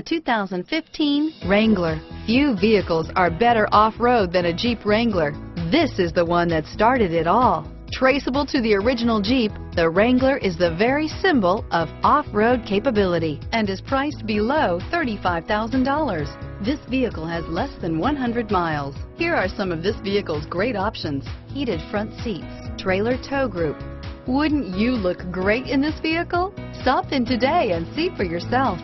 The 2015 Wrangler. Few vehicles are better off-road than a Jeep Wrangler. This is the one that started it all. Traceable to the original Jeep, the Wrangler is the very symbol of off-road capability and is priced below $35,000. This vehicle has less than 100 miles. Here are some of this vehicle's great options. Heated front seats, trailer tow group. Wouldn't you look great in this vehicle? Stop in today and see for yourself.